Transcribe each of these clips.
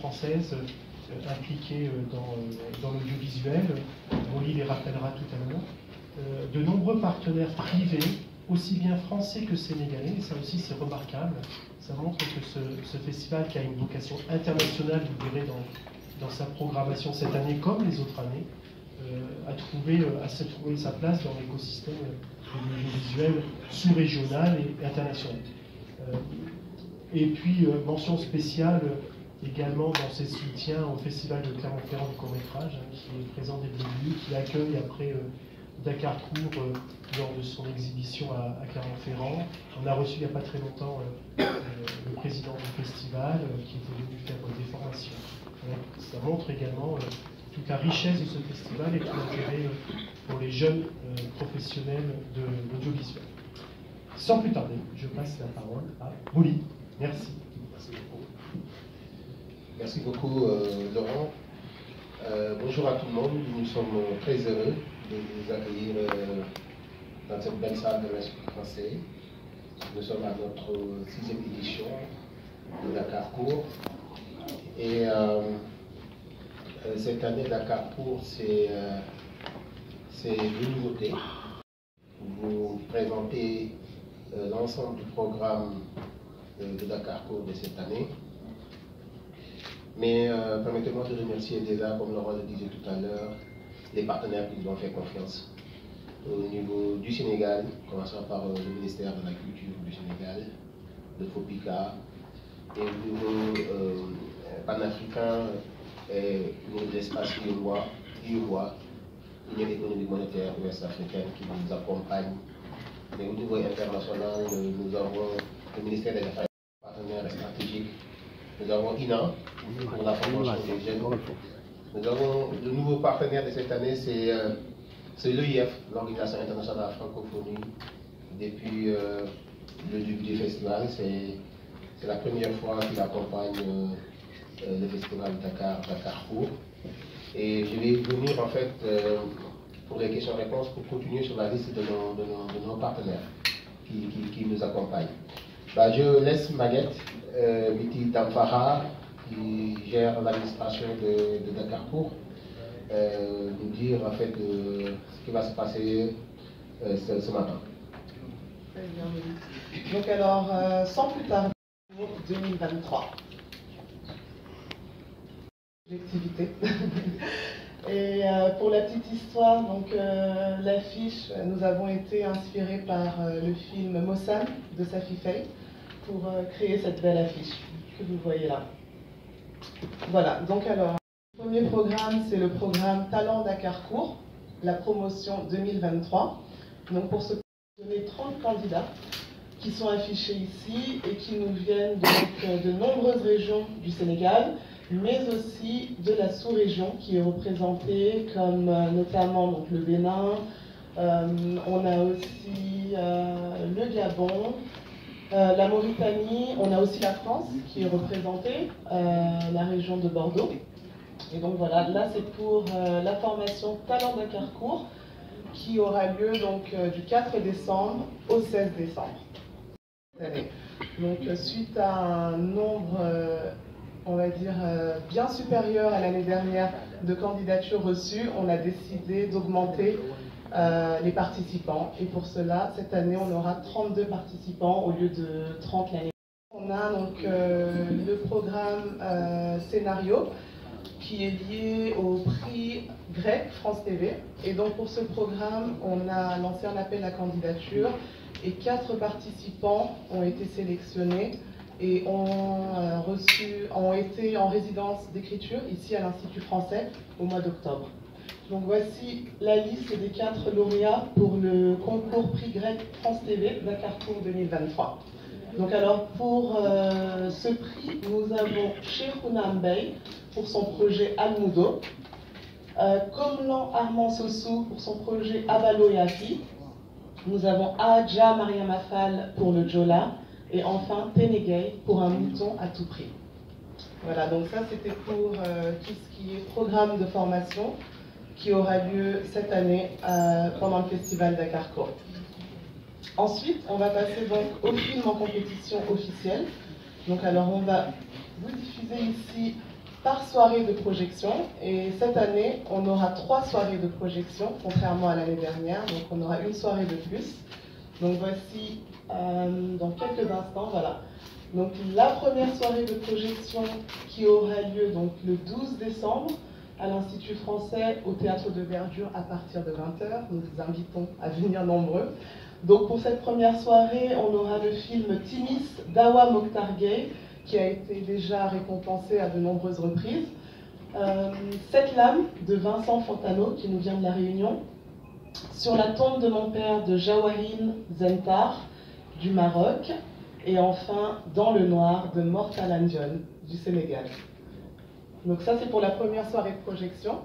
françaises euh, impliquées dans, dans l'audiovisuel. Rolly les rappellera tout à l'heure. de nombreux partenaires privés, aussi bien français que sénégalais, et ça aussi c'est remarquable. Ça montre que ce, festival qui a une vocation internationale, vous verrez dans, dans sa programmation cette année comme les autres années, a, trouvé, a trouvé sa place dans l'écosystème visuel sous-régional et international. Euh, et puis, euh, mention spéciale également dans ses soutiens au Festival de Clermont-Ferrand du court-métrage, hein, qui est présent dès le début, qui accueille après euh, Dakar Court lors de son exhibition à, Clermont-Ferrand. On a reçu il n'y a pas très longtemps le président du festival qui était venu faire des formations. ça montre également toute la richesse de ce festival et tout l'intérêt pour les jeunes professionnels de l'audiovisuel. Sans plus tarder, je passe la parole à Bouli. Merci. Merci beaucoup. Merci beaucoup, euh, Laurent. Euh, bonjour à tout le monde. Nous sommes très heureux de vous accueillir euh, dans cette belle salle de l'Institut français. Nous sommes à notre sixième édition de Dakar Court. Et cette année, Dakar Court, c'est une nouveauté. Vous présentez l'ensemble du programme de Dakar de cette année. Mais euh, permettez-moi de remercier déjà, comme Laurent le disait tout à l'heure, les partenaires qui nous ont fait confiance. Au niveau du Sénégal, commençant par euh, le ministère de la Culture du Sénégal, le FOPICA, et au niveau panafricain, et de l'espace UOA, Union économique monétaire ouest-africaine qui nous accompagne mais au niveau international, nous avons le ministère des Affaires stratégiques. Nous avons INA pour la formation des jeunes. Nous avons de nouveaux partenaires de cette année, c'est euh, l'EIF, l'Organisation internationale de la francophonie. Depuis euh, le début du festival, c'est la première fois qu'il accompagne euh, le festival Dakar, Dakar Court. Et je vais venir en fait pour les questions-réponses pour continuer sur la liste de nos, partenaires qui, nous accompagnent. Bah, je laisse Maguette euh, Miti Damfara, qui gère l'administration de, de Dakarcourt, euh, nous dire en fait euh, ce qui va se passer euh, ce, matin. Très bien, Donc alors, sans plus tarder, 2023. L'activité. Et euh, pour la petite histoire, donc euh, l'affiche, nous avons été inspirés par euh, le film Mossam de Safi Faye pour créer cette belle affiche que vous voyez là. Voilà, donc alors, le premier programme, c'est le programme Talent Dakar Court, la promotion 2023. Donc pour ce donner 30 candidats qui sont affichés ici et qui nous viennent de nombreuses régions du Sénégal, mais aussi de la sous-région qui est représentée comme euh, notamment donc, le Bénin, euh, on a aussi euh, le Gabon, la Mauritanie, on a aussi la France qui est représentée, la région de Bordeaux. Et donc voilà, là c'est pour la formation Talent de Carcourt qui aura lieu donc du 4 décembre au 16 décembre. Donc suite à un nombre on va dire, euh, bien supérieure à l'année dernière de candidatures reçues, on a décidé d'augmenter euh, les participants. Et pour cela, cette année, on aura 32 participants au lieu de 30 l'année On a donc euh, le programme scénario qui est lié au prix grec France TV. Et donc pour ce programme, on a lancé un appel à candidature et quatre participants ont été sélectionnés et ont, euh, ont été en résidence d'écriture ici à l'Institut français au mois d'octobre. Donc voici la liste des quatre lauréats pour le concours prix grec France TV Tour 2023. Donc alors pour euh, ce prix, nous avons Cheikhouna Mbey pour son projet Almudo, euh, Komlan Armand Sossou pour son projet Abalo nous avons Adja Maria Mafal pour le Jola, et enfin, Ténégay pour un mouton à tout prix. Voilà, donc ça c'était pour euh, tout ce qui est programme de formation qui aura lieu cette année euh, pendant le festival Dakar Court. Ensuite, on va passer donc au film en compétition officielle. Donc alors on va vous diffuser ici par soirée de projection. Et cette année, on aura trois soirées de projection, contrairement à l'année dernière. Donc on aura une soirée de plus. Donc voici euh, dans quelques instants, voilà. Donc la première soirée de projection qui aura lieu donc le 12 décembre à l'Institut français au Théâtre de Verdure à partir de 20h. Nous vous invitons à venir nombreux. Donc pour cette première soirée, on aura le film Timis d'Awa Mokhtar Gay qui a été déjà récompensé à de nombreuses reprises. Euh, Cette lame de Vincent Fontano qui nous vient de la Réunion. Sur la tombe de mon père de Jawahin Zentar du Maroc. Et enfin Dans le noir de Mortal Andion du Sénégal. Donc ça c'est pour la première soirée de projection.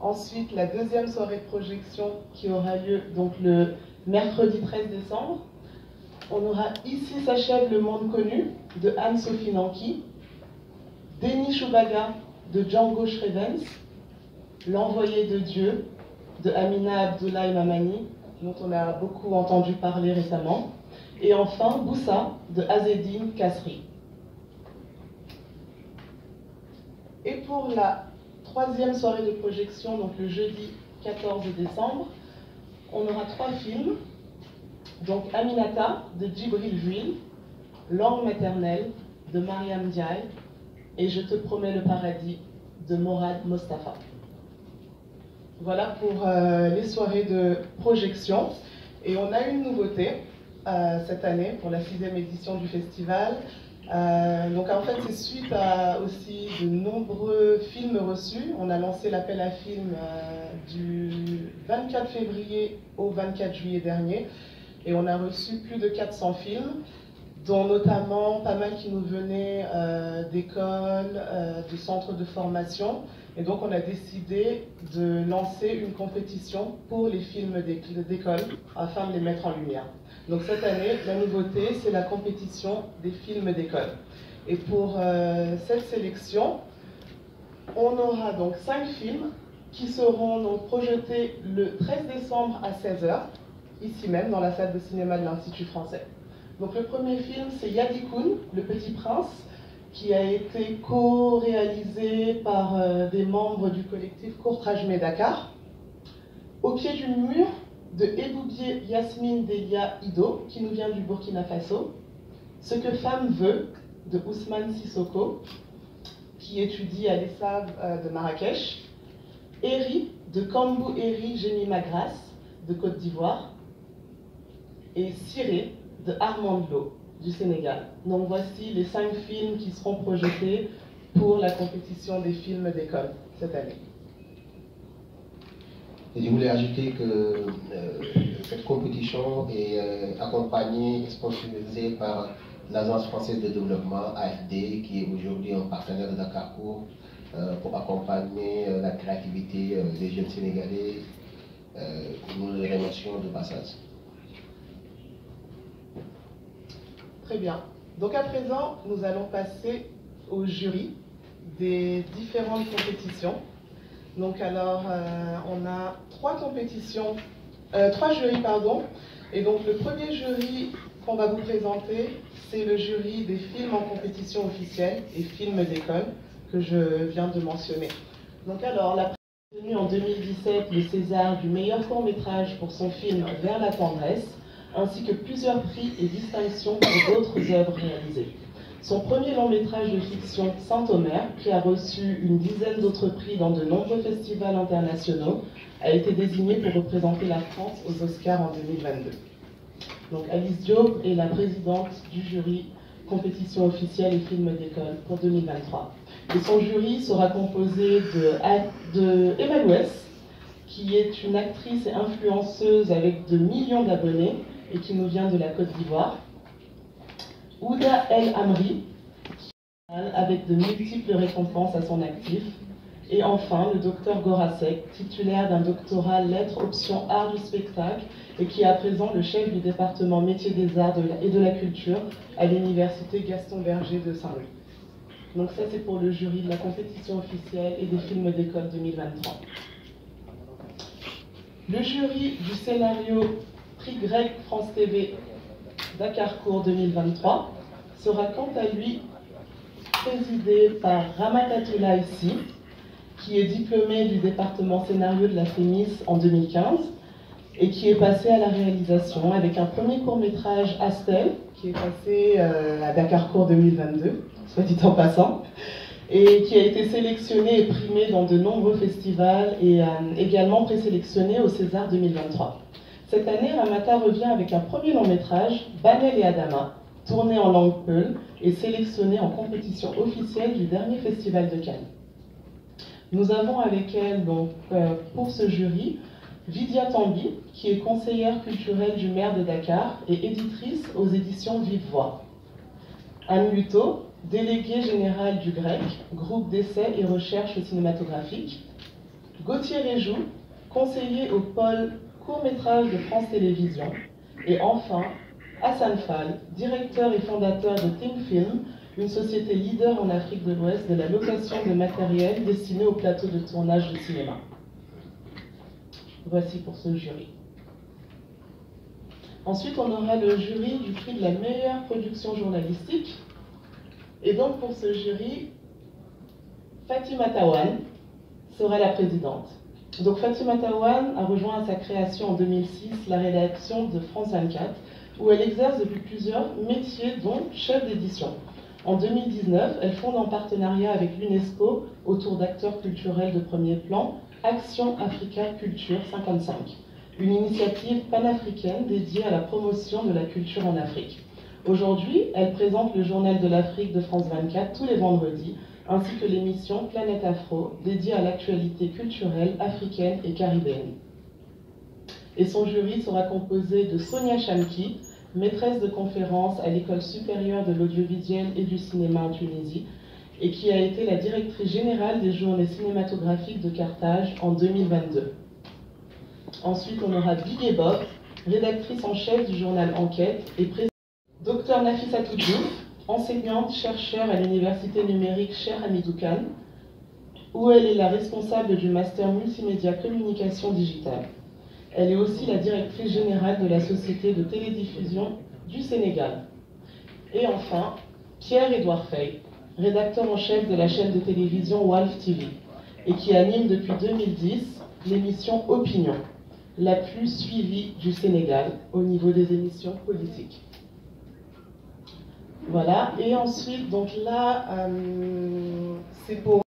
Ensuite la deuxième soirée de projection qui aura lieu donc le mercredi 13 décembre. On aura Ici s'achève le monde connu de Anne-Sophie Nanki, Denis Choubaga de Django Shrevens, L'envoyé de Dieu de Amina Abdoulaye Mamani, dont on a beaucoup entendu parler récemment, et enfin Boussa de Azedine Kasri. Et pour la troisième soirée de projection, donc le jeudi 14 décembre, on aura trois films. Donc Aminata de Djibril Juil, Langue maternelle de Mariam Diaye et Je te promets le paradis de Morad Mostafa. Voilà pour euh, les soirées de projection. Et on a une nouveauté euh, cette année pour la sixième édition du festival. Euh, donc en fait, c'est suite à aussi de nombreux films reçus. On a lancé l'appel à films du 24 février au 24 juillet dernier. Et on a reçu plus de 400 films, dont notamment pas mal qui nous venaient euh, d'écoles, euh, de centres de formation. Et donc on a décidé de lancer une compétition pour les films d'école afin de les mettre en lumière. Donc cette année, la nouveauté, c'est la compétition des films d'école. Et pour euh, cette sélection, on aura donc cinq films qui seront projetés le 13 décembre à 16h ici même, dans la salle de cinéma de l'Institut français. Donc le premier film, c'est Yadikoun, Le Petit Prince, qui a été co-réalisé par euh, des membres du collectif Courtrajmé Dakar. Au pied du mur de Eboubier Yasmine Delia Ido, qui nous vient du Burkina Faso. Ce que femme veut, de Ousmane Sissoko, qui étudie à l'ESSAV euh, de Marrakech. Eri, de Kambou Eri Génie Magras, de Côte d'Ivoire et Ciré de Armando du Sénégal. Donc voici les cinq films qui seront projetés pour la compétition des films d'école cette année. Et je voulais ajouter que euh, cette compétition est euh, accompagnée et sponsorisée par l'Agence française de développement, AFD, qui est aujourd'hui un partenaire de Dakarcourt euh, pour accompagner la créativité des jeunes Sénégalais. nous les remercions de passage. Très bien. Donc à présent, nous allons passer au jury des différentes compétitions. Donc alors, euh, on a trois compétitions, euh, trois jurys, pardon. Et donc le premier jury qu'on va vous présenter, c'est le jury des films en compétition officielle et films d'école que je viens de mentionner. Donc alors, la obtenu en 2017 le César du meilleur court métrage pour son film Vers la tendresse ainsi que plusieurs prix et distinctions pour d'autres œuvres réalisées. Son premier long métrage de fiction, Saint-Omer, qui a reçu une dizaine d'autres prix dans de nombreux festivals internationaux, a été désigné pour représenter la France aux Oscars en 2022. Donc Alice Diop est la présidente du jury compétition officielle et films d'école pour 2023. Et son jury sera composé de, de Emma qui est une actrice et influenceuse avec de millions d'abonnés, et qui nous vient de la Côte d'Ivoire. Ouda El Amri, avec de multiples récompenses à son actif. Et enfin, le docteur Gorasek, titulaire d'un doctorat lettres option art du spectacle et qui est à présent le chef du département métiers des arts et de la culture à l'université Gaston Berger de Saint-Louis. Donc ça c'est pour le jury de la compétition officielle et des films d'école 2023. Le jury du scénario prix Grec France TV Dakar Court 2023 sera quant à lui présidée par Ramakatoula ici, qui est diplômée du département scénario de la FEMIS en 2015 et qui est passée à la réalisation avec un premier court-métrage Astel, qui est passé euh, à Dakar Court 2022, soit dit en passant, et qui a été sélectionné et primé dans de nombreux festivals et euh, également présélectionné au César 2023. Cette année, Ramata revient avec un premier long métrage, Banel et Adama, tourné en langue peul et sélectionné en compétition officielle du dernier festival de Cannes. Nous avons avec elle, donc, euh, pour ce jury, Vidia Tambi, qui est conseillère culturelle du maire de Dakar et éditrice aux éditions Vive Voix. Anne Luto, déléguée générale du GREC, groupe d'essais et recherche cinématographique. Gauthier Réjou, conseiller au pôle court-métrage de France Télévisions. Et enfin, Hassan Fall, directeur et fondateur de Think Film, une société leader en Afrique de l'Ouest de la location de matériel destiné au plateau de tournage de cinéma. Voici pour ce jury. Ensuite, on aura le jury du prix de la meilleure production journalistique. Et donc, pour ce jury, Fatima Tawan sera la présidente. Fatima Tawan a rejoint à sa création en 2006 la rédaction de France 24, où elle exerce depuis plusieurs métiers, dont chef d'édition. En 2019, elle fonde en partenariat avec l'UNESCO, autour d'acteurs culturels de premier plan, Action Africa Culture 55, une initiative panafricaine dédiée à la promotion de la culture en Afrique. Aujourd'hui, elle présente le Journal de l'Afrique de France 24 tous les vendredis, ainsi que l'émission Planète Afro, dédiée à l'actualité culturelle africaine et caribéenne. Et son jury sera composé de Sonia Chamki, maîtresse de conférence à l'École supérieure de l'audiovisuel et du cinéma en Tunisie, et qui a été la directrice générale des journées cinématographiques de Carthage en 2022. Ensuite, on aura Big Bob, rédactrice en chef du journal Enquête et présidente. Docteur Nafisa Diouf, enseignante, chercheur à l'université numérique Cher Hamidou Khan, où elle est la responsable du master multimédia communication digitale. Elle est aussi la directrice générale de la société de télédiffusion du Sénégal. Et enfin, Pierre-Édouard Fay, rédacteur en chef de la chaîne de télévision Wolf TV, et qui anime depuis 2010 l'émission Opinion, la plus suivie du Sénégal au niveau des émissions politiques. Voilà, et ensuite, donc là, euh, c'est pour